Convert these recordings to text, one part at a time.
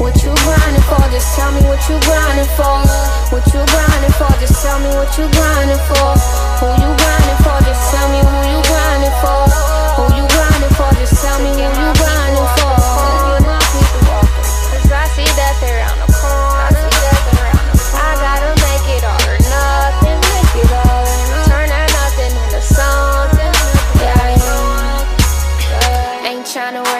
What you grinding for? Just tell me what you grinding for. What you grinding for? Just tell me what you grinding for. Who you grinding for? Just tell me who you grinding for. Who you grinding for? Just tell me who you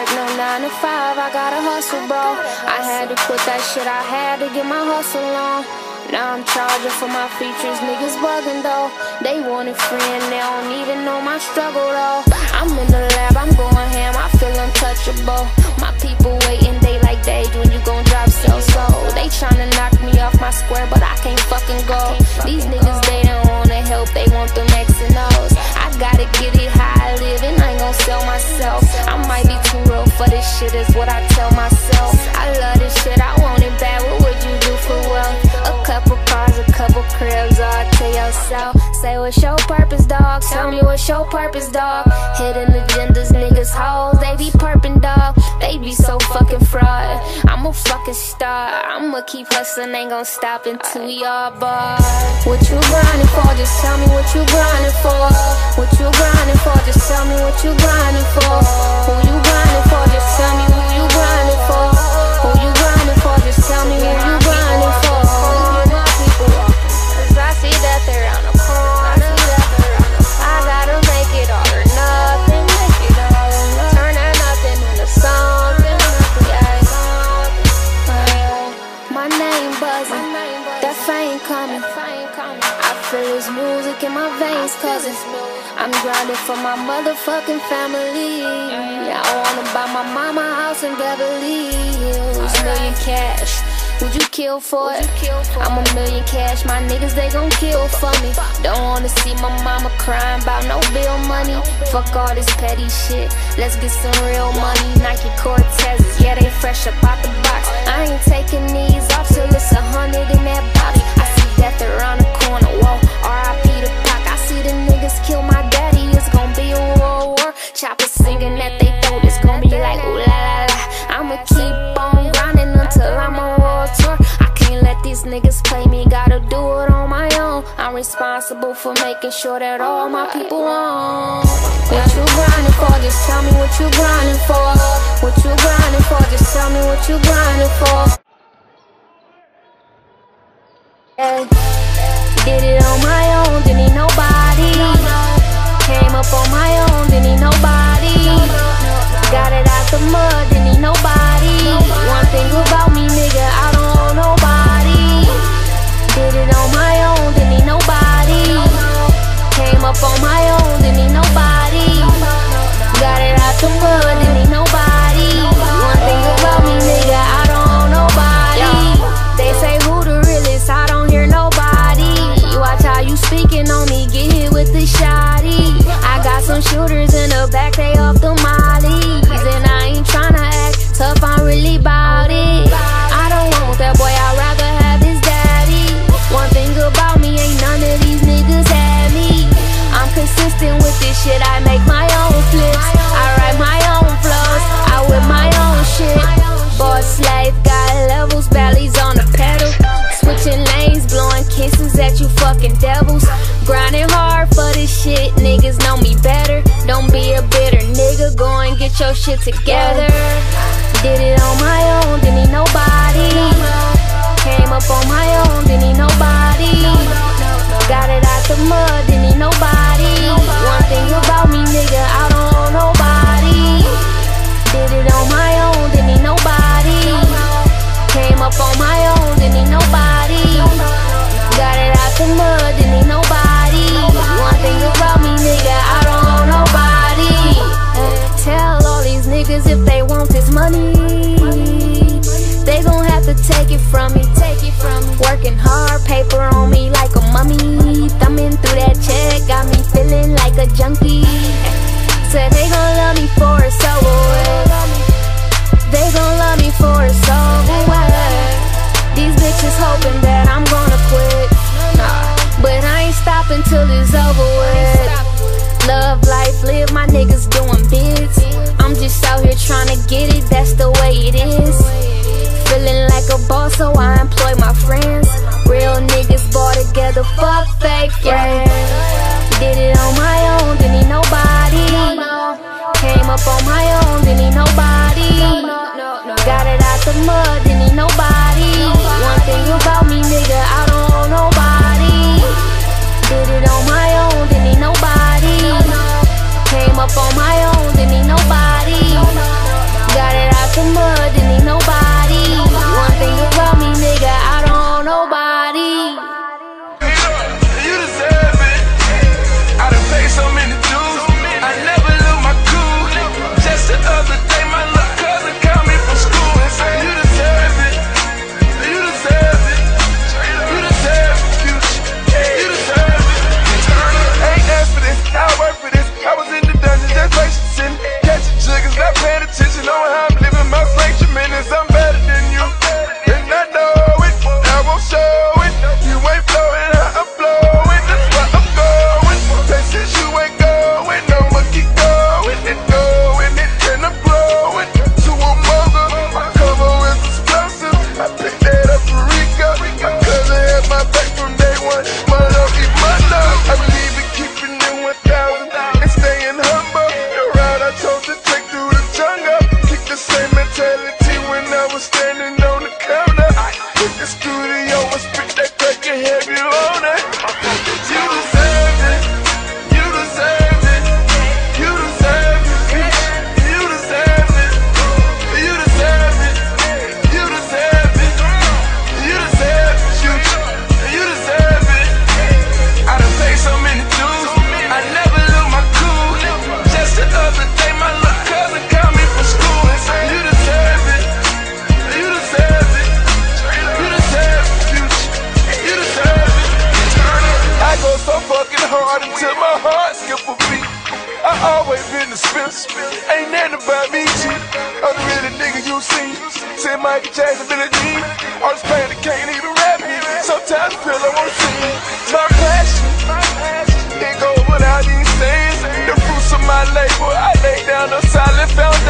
work no 9 to 5, I gotta hustle, bro. I had to quit that shit I had to get my hustle on. Now I'm charging for my features, niggas bugging though. They want it free and they don't even know my struggle though. I'm in the lab, I'm going ham, I feel untouchable. My people waiting, they like days when you gon' drop so slow. They tryna knock me off my square, but I can't fucking go. These niggas, they don't wanna help, they want them X and O's. I gotta get it how I live, and I ain't gon' sell myself. I might be too this shit, is what I tell myself. I love this shit, I want it bad, what would you do for wealth? A couple cars, a couple cribs, all to yourself. Say what's your purpose, dog? Tell me what's your purpose, dog? Hidden agendas, niggas, hoes, they be perping, dog. They be so fucking fraud. I'm a fucking star. I'ma keep hustling, ain't gon' stop until we all bar. What you grinding for? Just tell me what you grinding for. What you grinding for? Just tell me what you grinding for. Veins, cousin. I'm grinding for my motherfucking family. I wanna buy my mama house in Beverly Hills, million cash. Would you kill for it? I'm a million cash, my niggas they gon' kill for me. Don't wanna see my mama crying about no bill money. Fuck all this petty shit, let's get some real money. Nike Cortezes, yeah they fresh up out the box. I ain't taking these off till it's a hundred in that box. I see death around the corner, whoa. I'm responsible for making sure that all my people on. What you grinding for? Just tell me what you grinding for. What you grinding for? Just tell me what you grinding for. Yeah. Did it on my own, didn't need nobody. Came up on my own, didn't need nobody. Got it out the mud, didn't need nobody. One thing about your shit together. Did it this money, they gon' have to take it from me. Take it from me. Working hard, paper on me like a mummy. Thumbing through that check, got me feeling like a junkie. Said they gon' love me for it's over up on my own, didn't need nobody. Got it out the mud, didn't need nobody. One thing about me, nigga, I don't owe nobody. Did it on my own, didn't need nobody. Came up on my own, didn't need nobody. Got it out the mud. Got till my heart skip a beat. I always been the spiff. Ain't nothing about me, G. I'm the really nigga you see. Say Michael Jackson, Billie Jean. I'm just playing the can't even rap me. Sometimes I feel I won't see. My passion, it goes without even saying. The fruits of my labor, I lay down a solid foundation.